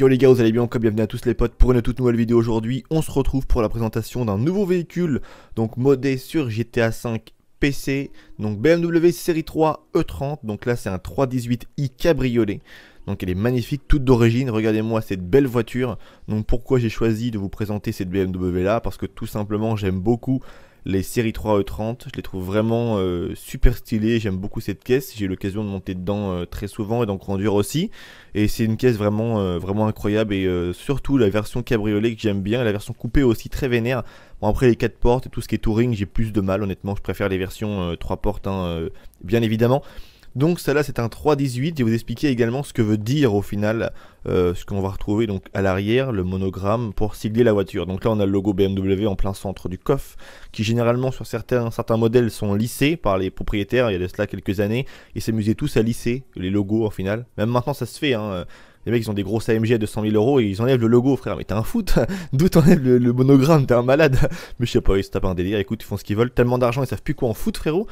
Yo les gars, vous allez bien encore Bienvenue à tous les potes pour une toute nouvelle vidéo aujourd'hui. On se retrouve pour la présentation d'un nouveau véhicule, donc modé sur GTA 5 PC, donc BMW série 3 E30. Donc là, c'est un 318i cabriolet. Donc elle est magnifique, toute d'origine. Regardez-moi cette belle voiture. Donc pourquoi j'ai choisi de vous présenter cette BMW là? Parce que tout simplement, j'aime beaucoup les séries 3 E30. Je les trouve vraiment euh, super stylées. J'aime beaucoup cette caisse. J'ai eu l'occasion de monter dedans euh, très souvent et d'en conduire aussi. Et c'est une caisse vraiment, euh, incroyable. Et surtout la version cabriolet que j'aime bien. La version coupée aussi très vénère. Bon, après les 4 portes et tout ce qui est touring, j'ai plus de mal. Honnêtement, je préfère les versions 3 portes, hein, bien évidemment. Donc celle-là c'est un 318 et vous expliquer également ce que veut dire au final euh, ce qu'on va retrouver donc à l'arrière, le monogramme pour sigler la voiture. Donc là on a le logo BMW en plein centre du coffre qui généralement sur certains, modèles sont lissés par les propriétaires il y a de cela quelques années. Ils s'amusaient tous à lisser les logos au final. Même maintenant ça se fait. Hein. Les mecs ils ont des grosses AMG à 200 000 euros et ils enlèvent le logo frère mais t'es un foot D'où t'enlèves le, monogramme? T'es un malade Mais je sais pas ils se tapent un délire écoute ils font ce qu'ils veulent Tellement d'argent ils savent plus quoi en foot frérot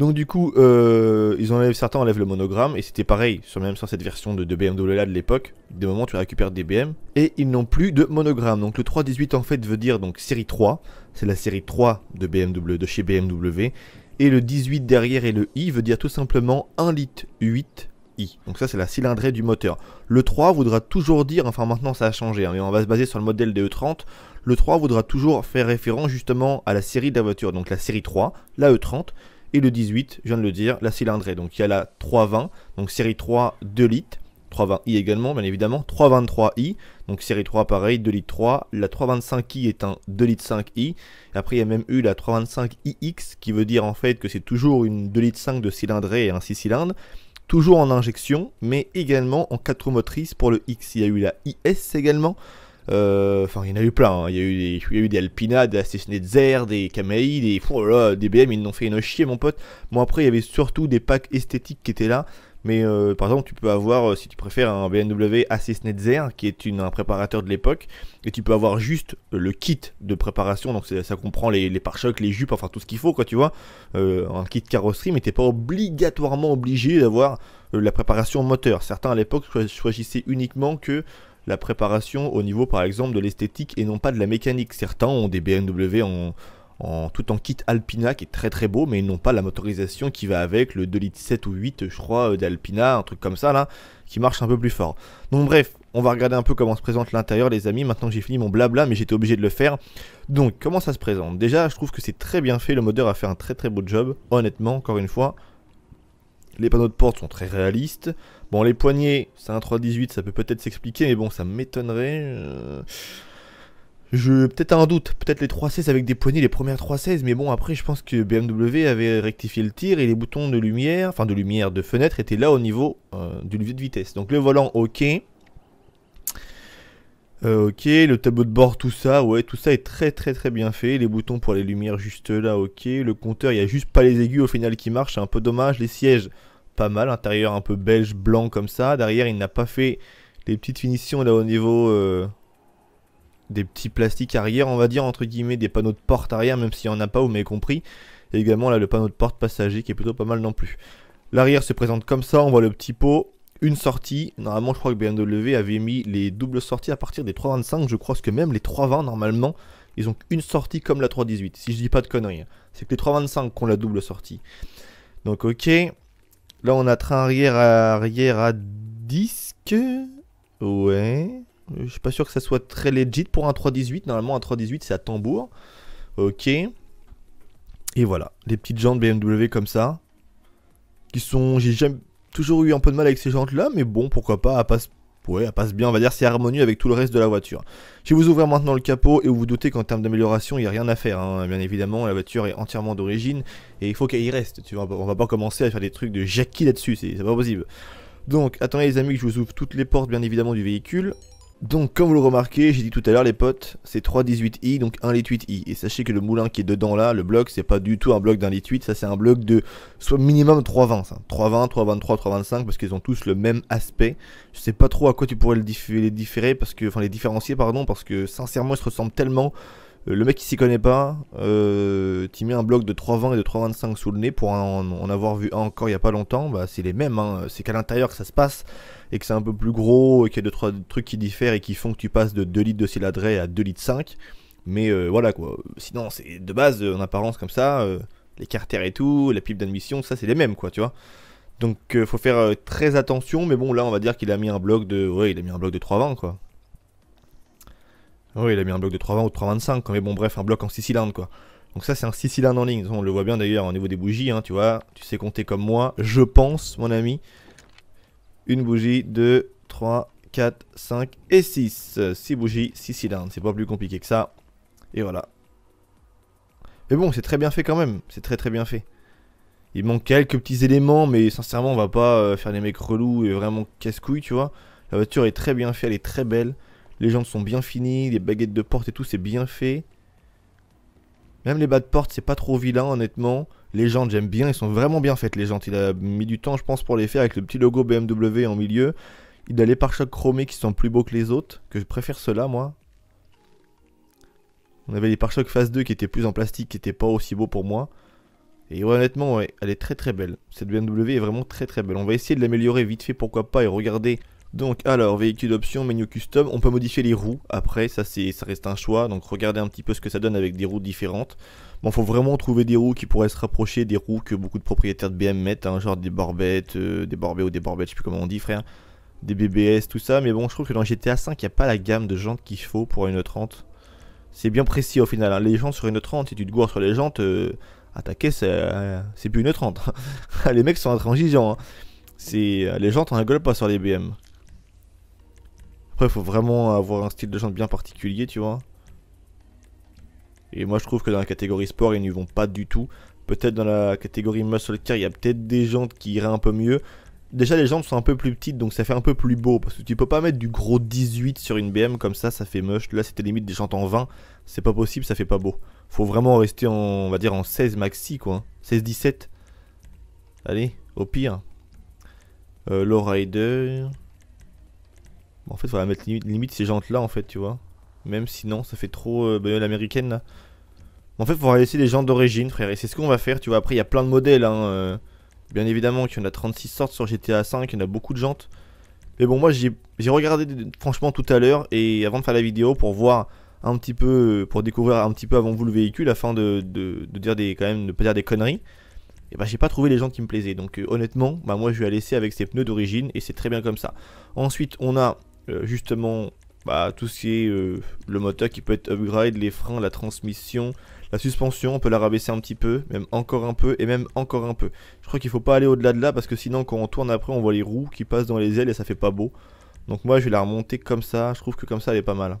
donc du coup, euh, ils enlèvent, certains enlèvent le monogramme, et c'était pareil, sur, même cette version de, BMW là de l'époque, des moments tu récupères des BM, et ils n'ont plus de monogramme. Donc le 318 en fait veut dire donc série 3, c'est la série 3 de BMW, de chez BMW, et le 18 derrière et le i veut dire tout simplement 1 litre 8 I. Donc ça c'est la cylindrée du moteur. Le 3 voudra toujours dire, enfin maintenant ça a changé, hein, mais on va se baser sur le modèle des E30. Le 3 voudra toujours faire référence justement à la série de la voiture, donc la série 3, la E30, et le 18, je viens de le dire, la cylindrée. Donc il y a la 320, donc série 3 2 litres, 320i également bien évidemment, 323i, donc série 3 pareil, 2 litres 3, la 325i est un 2 litres 5i, après il y a même eu la 325iX qui veut dire en fait que c'est toujours une 2 litres 5 de cylindrée et un 6 cylindres, toujours en injection, mais également en 4 roues motrices pour le X. Il y a eu la IS également, enfin, il y en a eu plein. Hein. Il, y a eu des, y a eu des Alpina, des Zer, des Kamei, des, oh des BM, ils n'ont fait une chier, mon pote. Bon, après, il y avait surtout des packs esthétiques qui étaient là. Mais euh, par exemple, tu peux avoir, euh, si tu préfères, un BMW Zer, qui est un préparateur de l'époque, et tu peux avoir juste le kit de préparation, donc ça comprend les, les pare-chocs, les jupes, enfin tout ce qu'il faut, quoi, tu vois, un kit carrosserie, mais t'es pas obligatoirement obligé d'avoir la préparation moteur. Certains à l'époque choisissaient uniquement que la préparation au niveau par exemple de l'esthétique et non pas de la mécanique. Certains ont des BMW en, tout en kit Alpina qui est très très beau, mais ils n'ont pas la motorisation qui va avec le 2 litres 7 ou 8 je crois d'Alpina, un truc comme ça là, qui marche un peu plus fort. Donc bref, on va regarder un peu comment se présente l'intérieur les amis, maintenant que j'ai fini mon blabla mais j'étais obligé de le faire. Donc comment ça se présente? Déjà je trouve que c'est très bien fait, le modeur a fait un très très beau job, honnêtement encore une fois. Les panneaux de porte sont très réalistes. Bon, les poignées, c'est un 318, ça peut peut-être s'expliquer, mais bon, ça m'étonnerait. Euh. Je peut-être un doute, peut-être les 316 avec des poignées, les premières 316, mais bon après je pense que BMW avait rectifié le tir et les boutons de lumière, enfin de lumière de fenêtre étaient là au niveau euh, du levier de vitesse. Donc le volant ok. Euh, ok, le tableau de bord, tout ça, ouais, tout ça est très très très bien fait. Les boutons pour les lumières juste là, ok. Le compteur, il n'y a juste pas les aigus au final qui marchent, c'est un peu dommage. Les sièges, pas mal. Intérieur un peu beige, blanc comme ça. Derrière, il n'a pas fait les petites finitions là au niveau euh, des petits plastiques arrière, on va dire, entre guillemets, des panneaux de porte arrière, même s'il n'y en a pas, vous m'avez compris. Et également là, le panneau de porte passager qui est plutôt pas mal non plus. L'arrière se présente comme ça, on voit le petit pot. Une sortie, normalement je crois que BMW avait mis les doubles sorties à partir des 325, je crois que même les 320 normalement, ils ont une sortie comme la 318, si je dis pas de conneries. C'est que les 325 qui ont la double sortie. Donc ok, Là, on a train arrière à, disque. Ouais. Je suis pas sûr que ça soit très legit pour un 318. Normalement, un 318, c'est à tambour. Ok. Et voilà. Les petites jantes BMW comme ça. Qui sont. J'ai toujours eu un peu de mal avec ces jantes là. Mais bon, pourquoi pas. À pas Ouais, elle passe bien, on va dire, c'est harmonieux avec tout le reste de la voiture. Je vais vous ouvrir maintenant le capot et vous vous doutez qu'en termes d'amélioration, il n'y a rien à faire. Hein. Bien évidemment, la voiture est entièrement d'origine et il faut qu'elle y reste. Tu vois, on va pas commencer à faire des trucs de Jackie là-dessus, c'est pas possible. Donc, attendez les amis que je vous ouvre toutes les portes, bien évidemment, du véhicule. Donc comme vous le remarquez, j'ai dit tout à l'heure les potes, c'est 318i, donc 1 litre 8i. Et sachez que le moulin qui est dedans là, le bloc, c'est pas du tout un bloc d'un litre 8, ça c'est un bloc de soit minimum 320, ça. 320, 323, 325, parce qu'ils ont tous le même aspect. Je sais pas trop à quoi tu pourrais les différer, parce que, enfin les différencier, pardon, parce que sincèrement ils se ressemblent tellement le mec qui s'y connaît pas, euh, tu mets un bloc de 3,20 et de 3,25 sous le nez pour en, avoir vu un encore il y a pas longtemps, bah c'est les mêmes. Hein. C'est qu'à l'intérieur que ça se passe et que c'est un peu plus gros et qu'il y a 2 trois trucs qui diffèrent et qui font que tu passes de 2 litres de céladré à 2 litres 5. Mais euh, voilà quoi. Sinon, c'est de base en apparence comme ça. les carters et tout, la pipe d'admission, ça c'est les mêmes quoi, tu vois. Donc faut faire très attention, mais bon là on va dire qu'il a mis un bloc de. Ouais, il a mis un bloc de 3,20 quoi. Oui, il a mis un bloc de 320 ou de 325, mais bon, bref, un bloc en 6 cylindres, quoi. Donc ça, c'est un 6 cylindres en ligne. On le voit bien d'ailleurs au niveau des bougies, hein, tu vois. Tu sais compter comme moi. Je pense, mon ami. Une bougie, 2, 3, 4, 5 et 6. 6 bougies, 6 cylindres. C'est pas plus compliqué que ça. Et voilà. Mais bon, c'est très bien fait quand même. C'est très très bien fait. Il manque quelques petits éléments, mais sincèrement, on va pas euh, faire des mecs relous et vraiment casse-couilles, tu vois. La voiture est très bien faite, elle est très belle. Les jantes sont bien finies, les baguettes de porte et tout, c'est bien fait. Même les bas de porte, c'est pas trop vilain, honnêtement. Les jantes, j'aime bien, elles sont vraiment bien faites, les jantes. Il a mis du temps, je pense, pour les faire avec le petit logo BMW en milieu. Il a les pare-chocs chromés qui sont plus beaux que les autres, que je préfère ceux-là, moi. On avait les pare-chocs phase 2 qui étaient plus en plastique, qui étaient pas aussi beaux pour moi. Et honnêtement, ouais, elle est très très belle. Cette BMW est vraiment très très belle. On va essayer de l'améliorer vite fait, pourquoi pas, et regarder donc alors, véhicule d'option, menu custom, on peut modifier les roues après, ça, c'est, ça reste un choix, donc regardez un petit peu ce que ça donne avec des roues différentes. Bon, faut vraiment trouver des roues qui pourraient se rapprocher des roues que beaucoup de propriétaires de BM mettent, hein, genre des barbettes, euh, des barbets ou des barbettes, je sais plus comment on dit frère, des BBS, tout ça, mais bon, je trouve que dans GTA 5, il n'y a pas la gamme de jantes qu'il faut pour une 30. C'est bien précis au final, hein. les jantes sur une 30, si tu te goures sur les jantes, euh, attaquer euh, c'est, plus une 30. les mecs sont intransigeants, hein. c'est, les jantes on rigole pas sur les BM. Après, faut vraiment avoir un style de jante bien particulier, tu vois. Et moi, je trouve que dans la catégorie sport, ils n'y vont pas du tout. Peut-être dans la catégorie muscle car, il y a peut-être des jantes qui iraient un peu mieux. Déjà, les jantes sont un peu plus petites, donc ça fait un peu plus beau. Parce que tu peux pas mettre du gros 18 sur une BM comme ça, ça fait moche. Là, c'était limite des jantes en 20. C'est pas possible, ça fait pas beau. Faut vraiment rester en, on va dire, en 16 maxi, quoi. 16-17. Allez, au pire. Euh, Low Rider en fait, il faudrait mettre limite, ces jantes-là, en fait, tu vois. Même sinon, ça fait trop euh, bagnole américaine, là. En fait, faudra laisser les jantes d'origine, frère. Et c'est ce qu'on va faire, tu vois. Après, il y a plein de modèles, hein. Euh, bien évidemment qu'il y en a 36 sortes sur GTA 5, il y en a beaucoup de jantes. Mais bon, moi, j'ai regardé franchement tout à l'heure, et avant de faire la vidéo, pour voir un petit peu, pour découvrir un petit peu avant vous le véhicule, afin de, de, dire des, quand même, ne pas dire des conneries. Et bah j'ai pas trouvé les jantes qui me plaisaient. Donc euh, honnêtement, bah moi je vais la laisser avec ces pneus d'origine et c'est très bien comme ça. Ensuite on a euh, justement bah, tout ce qui est euh, le moteur qui peut être upgrade, les freins, la transmission, la suspension, on peut la rabaisser un petit peu, même encore un peu et même encore un peu. Je crois qu'il faut pas aller au-delà de là parce que sinon quand on tourne après on voit les roues qui passent dans les ailes et ça fait pas beau. Donc moi je vais la remonter comme ça, je trouve que comme ça elle est pas mal.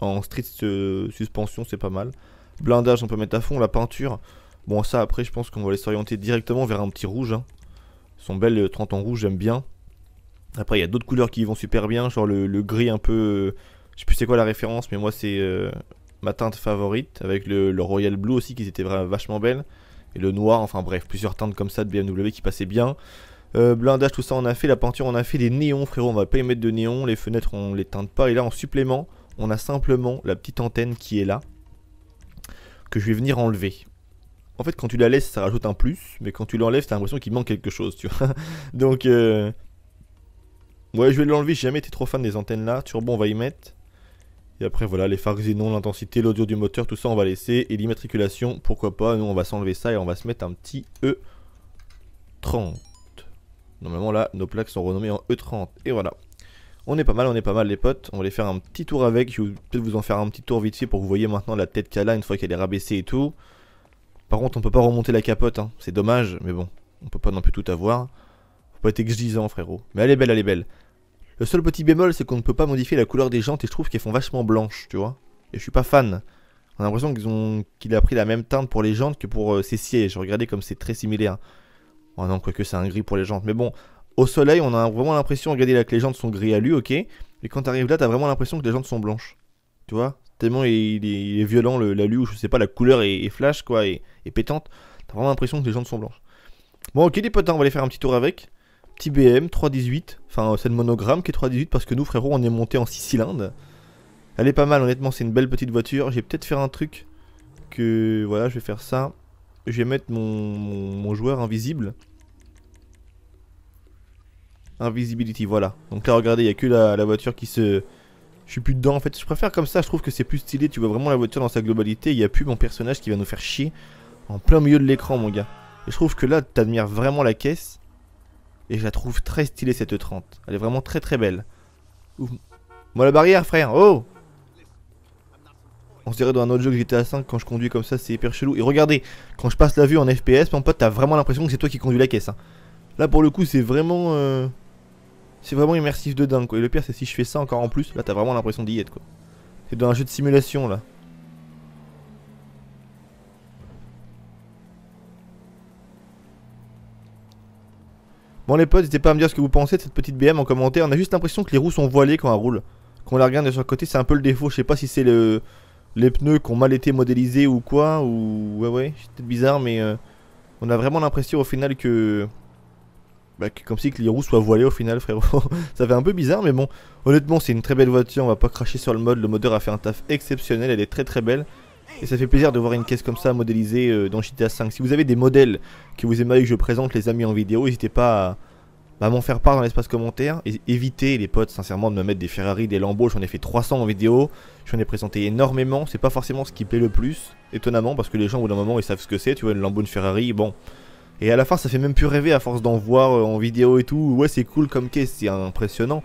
En street euh, suspension c'est pas mal. Blindage on peut mettre à fond, la peinture. Bon ça après je pense qu'on va les s'orienter directement vers un petit rouge. Hein. sont belles 30 en rouge, j'aime bien. Après, il y a d'autres couleurs qui vont super bien, genre le, gris un peu. Euh, je sais plus c'est quoi la référence, mais moi c'est euh, ma teinte favorite, avec le, Royal Blue aussi qui était vachement belle. Et le noir, enfin bref, plusieurs teintes comme ça de BMW qui passaient bien. Euh, blindage, tout ça on a fait, la peinture on a fait, les néons frérot, on va pas y mettre de néons, les fenêtres on les teinte pas. Et là en supplément, on a simplement la petite antenne qui est là, que je vais venir enlever. En fait quand tu la laisses ça rajoute un plus, mais quand tu l'enlèves t'as l'impression qu'il manque quelque chose, tu vois. Donc Ouais, je vais l'enlever, j'ai jamais été trop fan des antennes là. Turbo, on va y mettre. Et après, voilà, les phares xénon, l'intensité, l'audio du moteur, tout ça, on va laisser. Et l'immatriculation, pourquoi pas. Nous, on va s'enlever ça et on va se mettre un petit E30. Normalement, là, nos plaques sont renommées en E30. Et voilà. On est pas mal, on est pas mal, les potes. On va aller faire un petit tour avec. Je vais peut-être vous en faire un petit tour vite fait pour que vous voyez maintenant la tête qu'elle a une fois qu'elle est rabaissée et tout. Par contre, on peut pas remonter la capote. Hein. C'est dommage, mais bon. On peut pas non plus tout avoir. Faut pas être exigeant, frérot. Mais elle est belle, elle est belle. Le seul petit bémol, c'est qu'on ne peut pas modifier la couleur des jantes et je trouve qu'elles font vachement blanches, tu vois. Et je suis pas fan. On a l'impression qu'ils ont qu'il a pris la même teinte pour les jantes que pour euh, ses sièges. Regardez comme c'est très similaire. Oh non, quoique c'est un gris pour les jantes. Mais bon, au soleil, on a vraiment l'impression, regardez là, que les jantes sont gris à lui, ok. Et quand t'arrives là, t'as vraiment l'impression que les jantes sont blanches. Tu vois Tellement il est, violent, le, l'alu, ou je sais pas, la couleur est, flash, quoi, et, pétante. T'as vraiment l'impression que les jantes sont blanches. Bon, ok les potes, on va aller faire un petit tour avec petit BM 318, enfin c'est le monogramme qui est 318 parce que nous frérot on est monté en 6 cylindres. Elle est pas mal, honnêtement, c'est une belle petite voiture. J'ai peut-être faire un truc que... Voilà, je vais faire ça. Je vais mettre mon, joueur invisible. Invisibility, voilà. Donc là, regardez, il n'y a que la, voiture qui se... Je suis plus dedans, en fait. Je préfère comme ça, je trouve que c'est plus stylé. Tu vois vraiment la voiture dans sa globalité. Il n'y a plus mon personnage qui va nous faire chier en plein milieu de l'écran, mon gars. Et je trouve que là, tu admires vraiment la caisse. Et je la trouve très stylée, cette E30. Elle est vraiment très très belle. Moi, la barrière, frère. Oh on se dirait dans un autre jeu que j'étais à 5 quand je conduis comme ça, c'est hyper chelou. Et regardez, quand je passe la vue en FPS, mon pote, t'as vraiment l'impression que c'est toi qui conduis la caisse. Hein. Là pour le coup, c'est vraiment. Euh, c'est vraiment immersif de dingue. Et le pire, c'est si je fais ça encore en plus, là t'as vraiment l'impression d'y être quoi. C'est dans un jeu de simulation là. Bon les potes, n'hésitez pas à me dire ce que vous pensez de cette petite BM en commentaire. On a juste l'impression que les roues sont voilées quand elle roule. Quand on la regarde de le côté, c'est un peu le défaut. Je sais pas si c'est le les pneus qui ont mal été modélisés ou quoi, ou ouais ouais, c'est peut-être bizarre, mais euh, on a vraiment l'impression au final que... Bah, comme si que les roues soient voilées au final frérot, ça fait un peu bizarre mais bon, honnêtement c'est une très belle voiture, on va pas cracher sur le mode, le modeur a fait un taf exceptionnel, elle est très très belle. Et ça fait plaisir de voir une caisse comme ça modélisée euh, dans GTA 5. Si vous avez des modèles que vous aimeriez que je présente les amis en vidéo, n'hésitez pas à bah, m'en faire part dans l'espace commentaire. Et évitez, les potes, sincèrement, de me mettre des Ferrari, des Lambeaux. J'en ai fait 300 en vidéo. J'en ai présenté énormément. C'est pas forcément ce qui plaît le plus, étonnamment, parce que les gens, au bout d'un moment, ils savent ce que c'est. Tu vois, une Lambo, une Ferrari, bon. Et à la fin, ça fait même plus rêver à force d'en voir euh, en vidéo et tout. Ouais, c'est cool comme caisse, c'est impressionnant.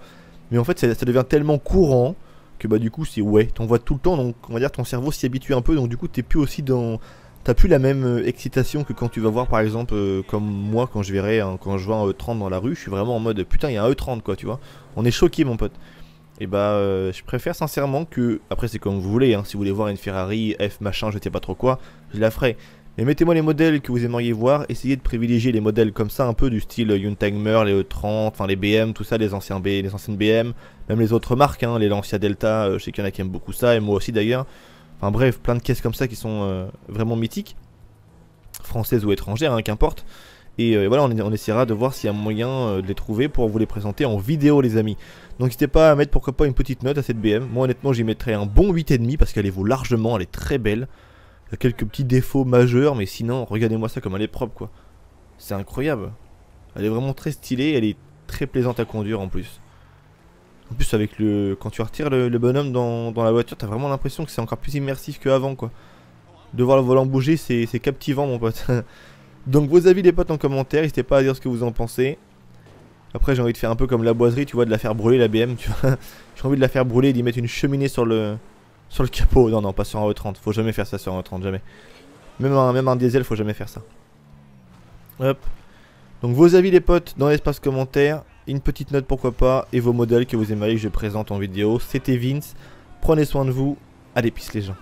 Mais en fait, ça, devient tellement courant que bah, du coup, c'est ouais, t'en vois tout le temps. Donc, on va dire, ton cerveau s'y habitue un peu. Donc, du coup, t'es plus aussi dans t'as plus la même euh, excitation que quand tu vas voir par exemple euh, comme moi quand je verrai quand je vois un E30 dans la rue, je suis vraiment en mode putain il y a un E30 quoi tu vois. On est choqué mon pote. Et bah euh, je préfère sincèrement que après c'est comme vous voulez hein, si vous voulez voir une Ferrari F machin je sais pas trop quoi, je la ferai. Mais mettez-moi les modèles que vous aimeriez voir, essayez de privilégier les modèles comme ça un peu du style Youngtimer, les E30, enfin les BM, tout ça, les anciens les anciennes BM, même les autres marques, hein, les Lancia Delta, je sais qu'il y en a qui aiment beaucoup ça et moi aussi d'ailleurs. Enfin bref, plein de caisses comme ça qui sont euh, vraiment mythiques, françaises ou étrangères, hein, qu'importe. Et euh, voilà, on, essaiera de voir s'il y a moyen euh, de les trouver pour vous les présenter en vidéo, les amis. Donc n'hésitez pas à mettre pourquoi pas une petite note à cette BM. Moi honnêtement, j'y mettrais un bon 8,5 parce qu'elle vaut largement, elle est très belle. A quelques petits défauts majeurs, mais sinon, regardez-moi ça comme elle est propre, quoi. C'est incroyable. Elle est vraiment très stylée, elle est très plaisante à conduire en plus. En plus, avec le quand tu retires le, bonhomme dans, la voiture, t'as vraiment l'impression que c'est encore plus immersif qu'avant, quoi. De voir le volant bouger, c'est captivant, mon pote. Donc, vos avis, les potes, en commentaire. N'hésitez pas à dire ce que vous en pensez. Après, j'ai envie de faire un peu comme la boiserie, tu vois, de la faire brûler, la BM, tu vois. j'ai envie de la faire brûler d'y mettre une cheminée sur le, sur le capot. Non, non, pas sur un E30. Faut jamais faire ça sur un E30, jamais. Même un, même un diesel, faut jamais faire ça. Hop. Donc, vos avis, les potes, dans l'espace commentaire une petite note pourquoi pas, et vos modèles que vous aimeriez que je présente en vidéo. C'était Vince, prenez soin de vous, allez pisse les gens.